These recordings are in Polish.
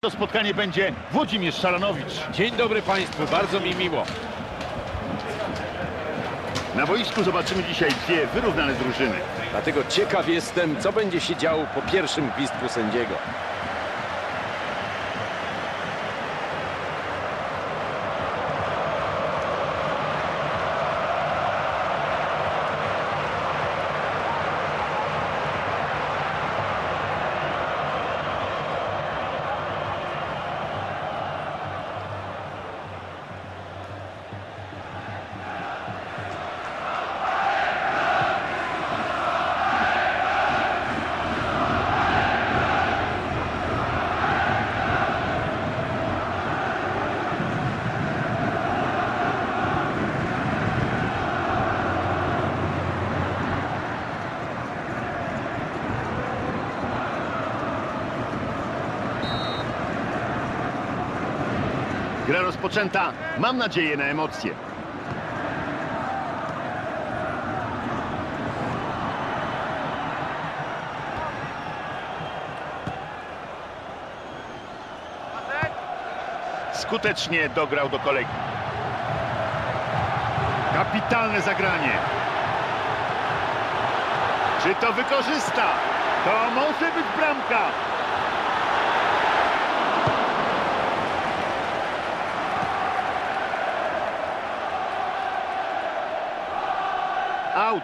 To spotkanie będzie Włodzimierz Szaranowicz. Dzień dobry Państwu, bardzo mi miło. Na boisku zobaczymy dzisiaj dwie wyrównane drużyny. Dlatego ciekaw jestem, co będzie się działo po pierwszym gwizdku sędziego. Gra rozpoczęta. Mam nadzieję na emocje. Skutecznie dograł do kolegi. Kapitalne zagranie. Czy to wykorzysta? To może być bramka. Out.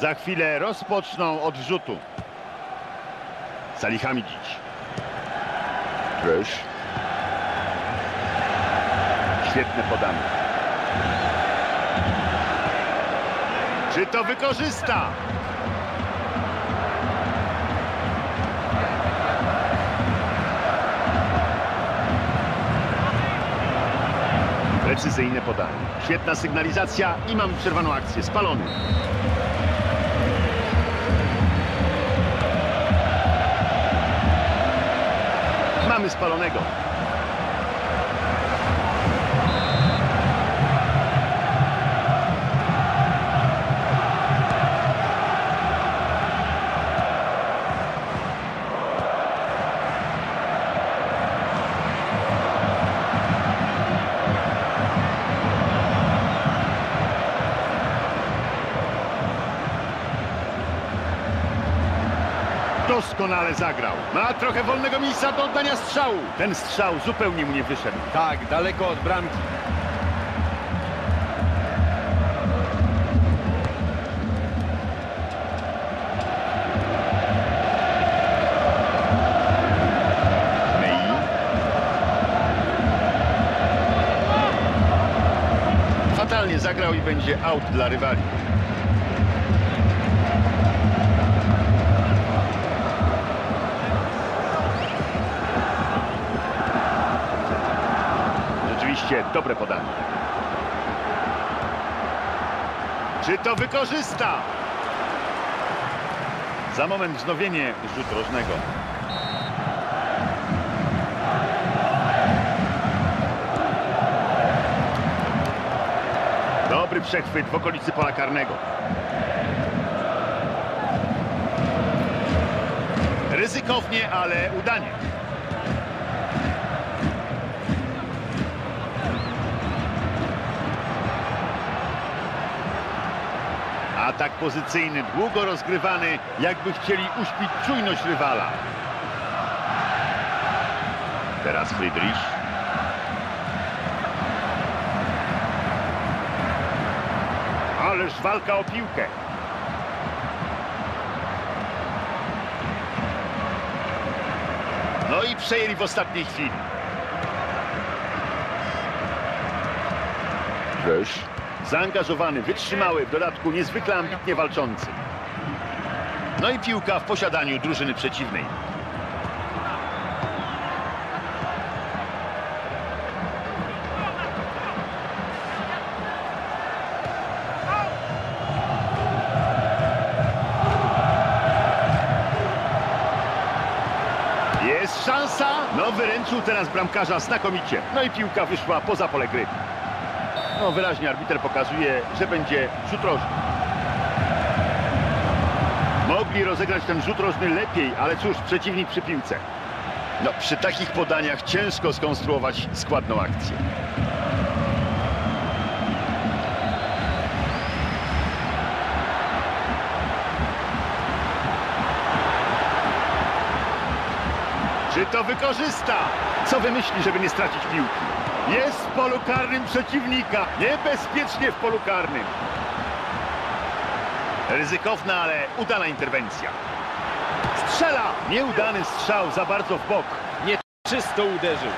Za chwilę rozpoczną od rzutu. Salihamidzic. Też. Świetne podanie. Czy to wykorzysta? Precyzyjne podanie. Świetna sygnalizacja i mamy przerwaną akcję. Spalony. Mamy Doskonale zagrał. Ma trochę wolnego miejsca do oddania strzału. Ten strzał zupełnie mu nie wyszedł. Tak, daleko od bramki. Fatalnie zagrał i będzie out dla rywali. Rzeczywiście dobre podanie. Czy to wykorzysta? Za moment wznowienie rzut rożnego. Dobry przechwyt w okolicy pola karnego. Ryzykownie, ale udanie. Atak pozycyjny, długo rozgrywany, jakby chcieli uśpić czujność rywala. Teraz Friedrich. Ależ walka o piłkę. No i przejęli w ostatniej chwili. Rzesz. Zaangażowany, wytrzymały, w dodatku niezwykle ambitnie walczący. No i piłka w posiadaniu drużyny przeciwnej. Jest szansa. No wyręczył teraz bramkarza znakomicie. No i piłka wyszła poza pole gry. No wyraźnie arbiter pokazuje, że będzie rzut rożny. Mogli rozegrać ten rzut rożny lepiej, ale cóż, przeciwnik przy piłce. No, przy takich podaniach ciężko skonstruować składną akcję. Czy to wykorzysta? Co wymyśli, żeby nie stracić piłki? Jest w polu karnym przeciwnika. Niebezpiecznie w polu karnym. Ryzykowna, ale udana interwencja. Strzela! Nieudany strzał, za bardzo w bok. Nie czysto uderzył.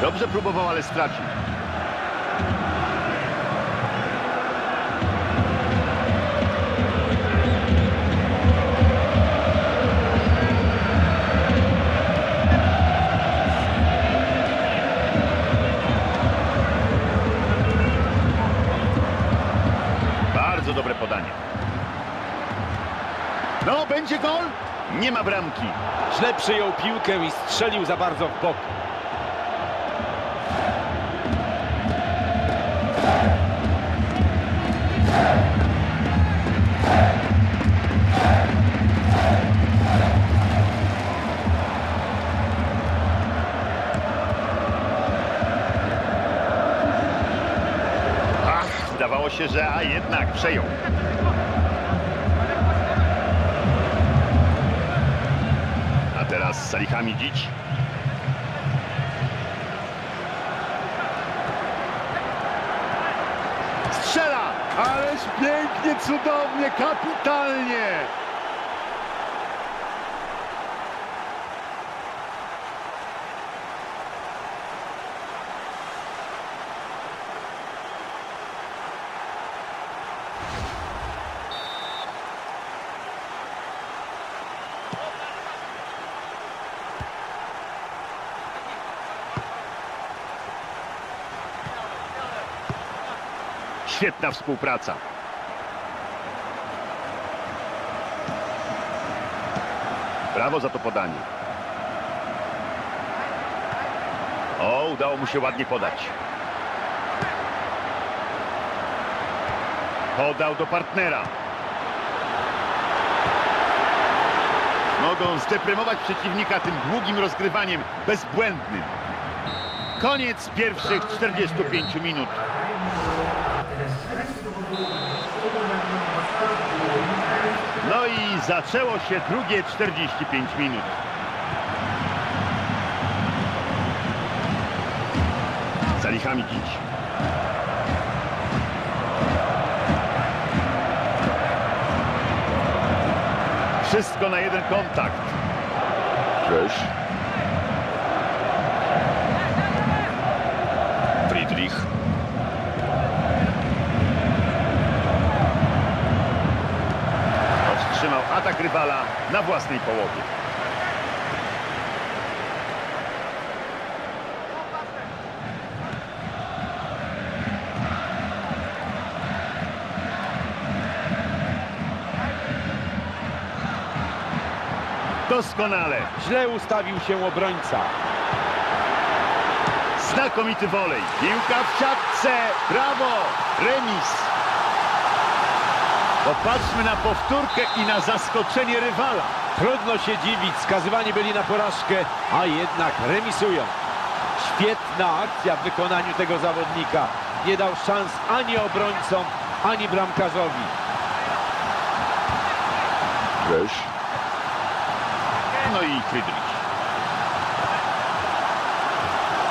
Dobrze próbował, ale stracił. No, będzie gol? Nie ma bramki. Źle przyjął piłkę i strzelił za bardzo w bok. Ach, zdawało się, że a jednak przejął. Salihamidzic. Strzela! Ależ pięknie, cudownie, kapitalnie! Świetna współpraca. Brawo za to podanie. O, udało mu się ładnie podać. Podał do partnera. Mogą zdeprymować przeciwnika tym długim rozgrywaniem, bezbłędnym. Koniec pierwszych 45 minut. No i zaczęło się drugie 45 minut. Salihamidzic. Wszystko na jeden kontakt. Cześć. Friedrich. Atak rywala na własnej połowie. Doskonale. Źle ustawił się obrońca. Znakomity wolej. Piłka w siatce. Brawo. Remis. Popatrzmy na powtórkę i na zaskoczenie rywala. Trudno się dziwić, skazywani byli na porażkę, a jednak remisują. Świetna akcja w wykonaniu tego zawodnika. Nie dał szans ani obrońcom, ani bramkarzowi. Wiesz? No i Friedrich.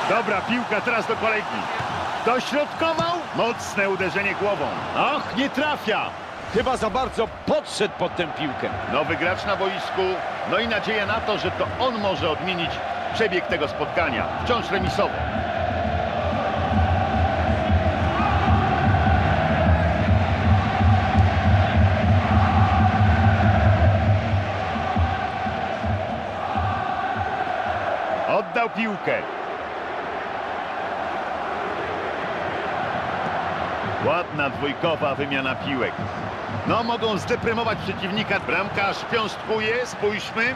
Dobra piłka teraz do kolegi. Dośrodkował. Mocne uderzenie głową. Och, nie trafia. Chyba za bardzo podszedł pod tę piłkę. Nowy gracz na boisku. No i nadzieja na to, że to on może odmienić przebieg tego spotkania. Wciąż remisowo. Oddał piłkę. Ładna dwójkowa wymiana piłek. No, mogą zdeprymować przeciwnika. Bramkarz piąstkuje, spójrzmy.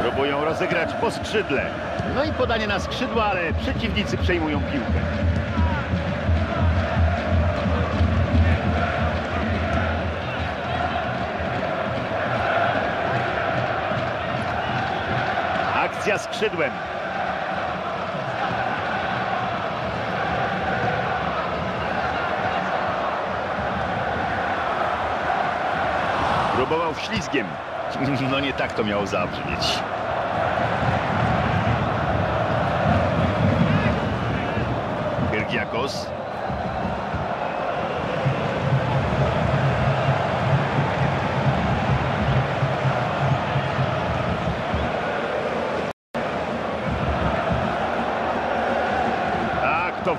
Próbują rozegrać po skrzydle. No i podanie na skrzydła, ale przeciwnicy przejmują piłkę. Akcja skrzydłem. Próbował ślizgiem. No nie tak to miało zabrzmieć. Kyrgiakos.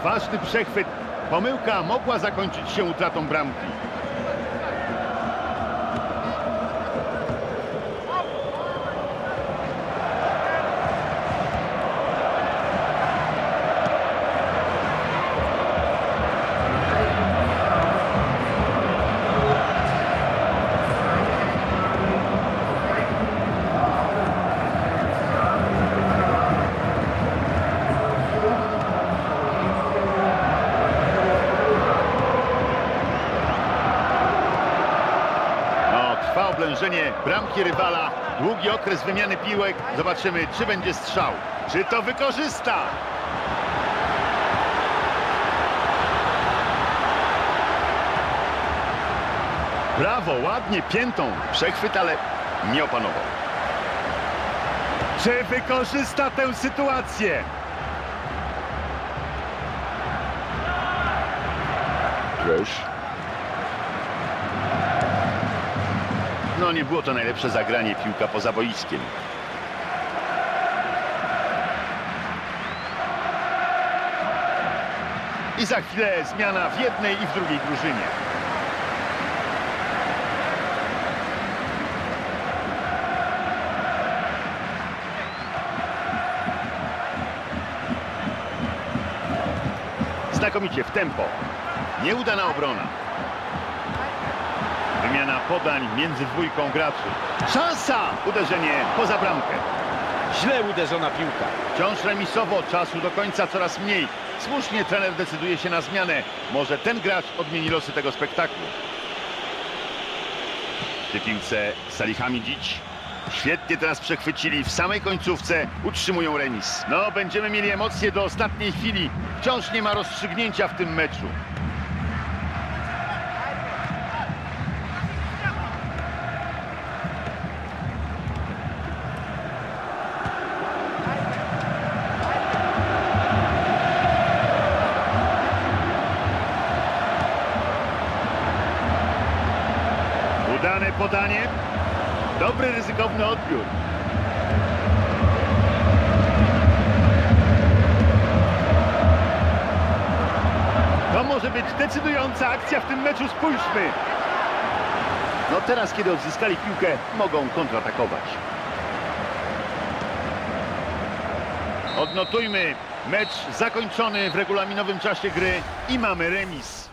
Ważny przechwyt. Pomyłka mogła zakończyć się utratą bramki. Bramki rywala. Długi okres wymiany piłek. Zobaczymy, czy będzie strzał. Czy to wykorzysta? Brawo, ładnie, piętą. Przechwyt, ale nie opanował. Czy wykorzysta tę sytuację? Ryż. No nie było to najlepsze zagranie piłka poza boiskiem. I za chwilę zmiana w jednej i w drugiej drużynie. Znakomicie w tempo. Nieudana obrona. Wymiana podań między dwójką graczy. Szansa! Uderzenie poza bramkę. Źle uderzona piłka. Wciąż remisowo, czasu do końca coraz mniej. Słusznie trener decyduje się na zmianę. Może ten gracz odmieni losy tego spektaklu. Przy piłce Salihamidzic. Świetnie teraz przechwycili w samej końcówce. Utrzymują remis. No, będziemy mieli emocje do ostatniej chwili. Wciąż nie ma rozstrzygnięcia w tym meczu. Dobry, ryzykowny odbiór. To może być decydująca akcja w tym meczu. Spójrzmy. No teraz, kiedy odzyskali piłkę, mogą kontratakować. Odnotujmy mecz zakończony w regulaminowym czasie gry i mamy remis.